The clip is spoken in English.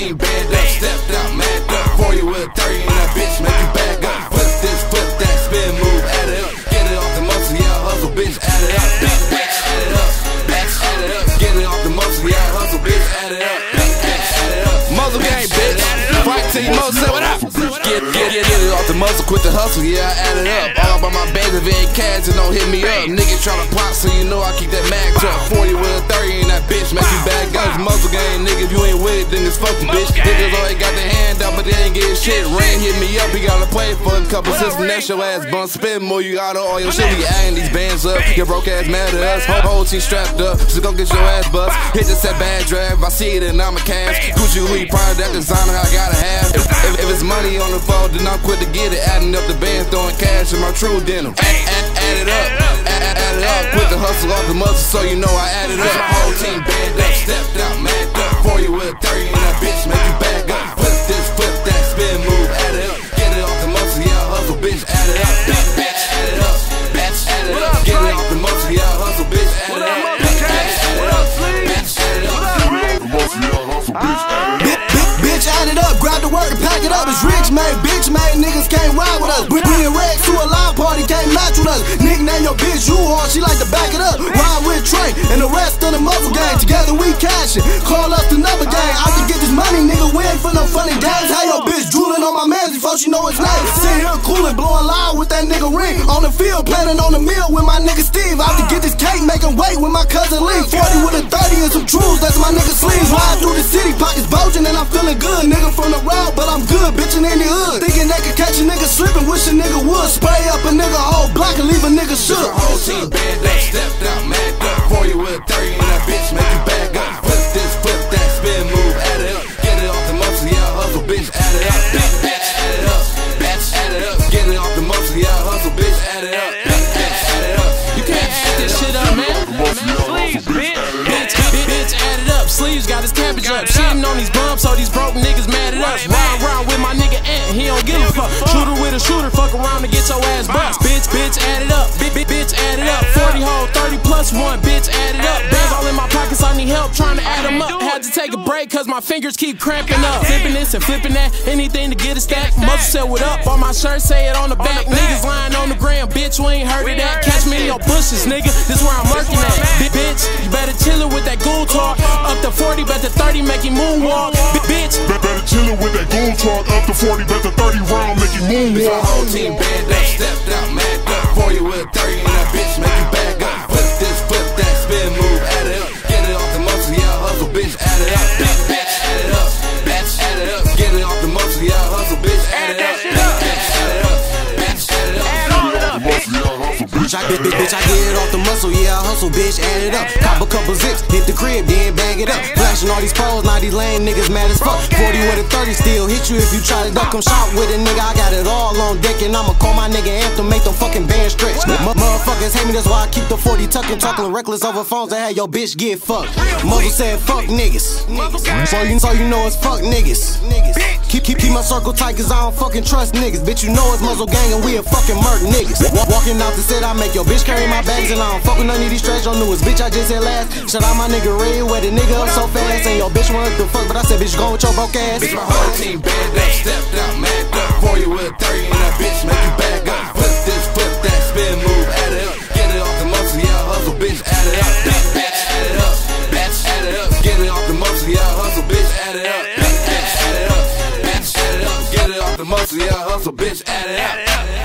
seen bad up, stepped out, mad up. 40 with 30 and that bitch make you back up. Flip this, flip that, spin move, add it up. Get it off the muscle, yeah, hustle, bitch, add it up. big bitch, add it up. Bitch, add it up. Get it off the muscle, yeah, hustle, bitch, add it up. big Bitch, add it up. Muzzle Gang, bitch. Flight Team, Muzzle, what up. Get, get, get, get it off the muscle, quit the hustle, yeah, I add it up. All about my bands, if it ain't cash, then don't hit me up. Niggas tryna pop, so you know I keep that mag truck. 40 with a 30 in that bitch, make you bad guns. Muzzle Gang, nigga, if you ain't with it, then it's fucking bitch. Niggas always got their hand out, shit. Rain hit me up, he gotta play for a couple cents. Next your ass bun, spend more, you gotta all your shit. We adding these bands up, your broke ass mad at us. Whole, whole team strapped up, so go get your ass bust. Hit this set bad drive, I see it and I'm a cash. Gucci Louis Prada, that designer I gotta have. If, if, if it's money on the phone, then I'm quick to get it. Adding up the bands, throwing cash in my true denim. Add, add, add it up, add, add, add it up. Quit the hustle off the muscle, so you know I added up. My whole team band up, stepped out, mad up. For you with 30 Nickname your bitch, you hard, she like to back it up. Ride with Trey and the rest of the Muzzle Gang. Together we cash it, call us the number gang. I can get this money, nigga, we ain't for no funny games. How your bitch drooling on my before she know his name. Sitting here coolin', blowing loud with that nigga ring. On the field, planning on the meal with my nigga Steve. I Out to get this cake, making weight with my cousin Lee. 40 with a 30 and some trues, that's my nigga sleeves. Ride through the city, pockets bulging, and I'm feeling good. Nigga from the road, but I'm good, bitchin' in the hood. Thinking they could catch a nigga slipping, wish a nigga would. Spray up a nigga whole block and leave a nigga shook. Whole team band up, stepped out, mad up. For you with 30 add it up. Bitch, bitch, add it up. You can't add this shit up, man. Sleeves, bitch. Bitch, add it up. Sleeves got his cabbage up. Shitting on these bumps, so these broke niggas mad at us. Round round with my nigga Ant, he don't give a fuck. Shooter with a shooter, fuck around and get your ass bust. Bitch, bitch, add it up. To take a break, cause my fingers keep cramping up. Flipping this and flipping that, anything to get a stack. Muzzle said what up on my shirt, say it on the back. Niggas lying on the ground, bitch, we ain't heard of that. Catch me in your bushes, nigga, this where I'm lurking at. Bi- Bitch, you better chill it with that goon talk. Up to 40, bet to 30, make you moonwalk. Bi- Bitch, Bet better chillin' with that goon talk up to 40, bet the 30 round, make you The moonwalk. whole team band up, stepped out, mad up. For you with that Bitch, bitch, I get it off the muscle, yeah, I hustle, bitch, add it up. Cop a couple zips, hit the crib, then bag it up. Flashing all these poles, now these lame niggas mad as fuck. 40 with a 30 still hit you if you try to duck. Come shot with a nigga, I got it all on deck, and I'ma call my nigga Anthem, make them fucking band stretch. M- motherfuckers hate me, that's why I keep the 40 tucking, talking reckless over phones and have your bitch get fucked. Mother said fuck niggas. So you, so you know it's fuck niggas. niggas. Keep, keep, keep my circle tight, cause I don't fucking trust niggas. Bitch, you know it's muzzle gang and we a fucking murk niggas. Wa- Walking out the set, I make your bitch carry my bags, and I don't fuck with none of these trash on newest. Bitch, I just said last. Shout out my nigga Ray, where the nigga up so fast. And your bitch wanted to fuck, but I said, bitch, go with your broke ass. Bitch, my whole team band up, stepped out, mad up. For you with 30 and that bitch, make you back up. Flip this, flip that, spin move, add it up. Get it off the muscle, yeah, hustle, bitch, add it up. Bitch, bitch, add it up. Bitch, add it up. Get it off the muscle, yeah, hustle, bitch, add it up. Bitch, bitch, add it up. Bitch, add it up. Get it off the muscle, yeah, hustle, bitch, add it up.